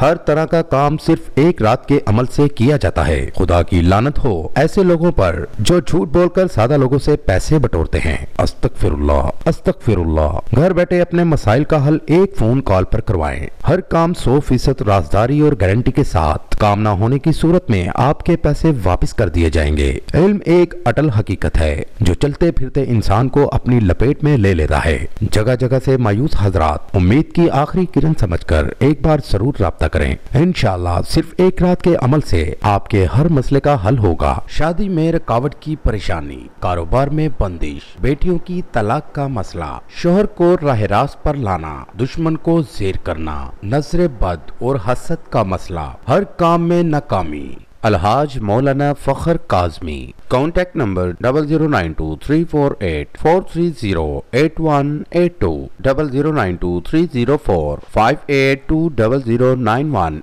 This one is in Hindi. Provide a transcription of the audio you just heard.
हर तरह का काम सिर्फ़ एक रात के अमल से किया जाता है। खुदा की लानत हो, ऐसे लोगों पर जो झूठ बोलकर सादा लोगों से पैसे बटोरते हैं। अस्तक फिरुल्ला घर बैठे अपने मसाइल का हल एक फ़ोन कॉल पर करवाएँ। हर काम सौ फ़ीसद राजदारी और गारंटी के साथ। काम न होने की सूरत में आपके पैसे वापस कर दिए जाएँगे। इल्म एक अटल हकीकत है, जो चलते फिरते इंसान को अपनी लपेट में ले लेता है। जगह जगह से मायूस हजरात, उम्मीद की आखिरी किरण समझकर एक बार ज़रूर रब्ता करें। इंशाल्लाह सिर्फ़ एक रात के अमल से आपके हर मसले का हल होगा। शादी में रुकावट की परेशानी, कारोबार में बंदिश, बेटियों की तलाक का मसला, शोहर को राह रास्त पर लाना, दुश्मन को जेर करना नज़र बद और हसद का मसला, हर काम में नाकामी। Alhaj Maulana Fakhar Kazmi. Contact number double zero nine two three four eight four three zero eight one eight two, double zero nine two three zero four, five eight two double zero nine one.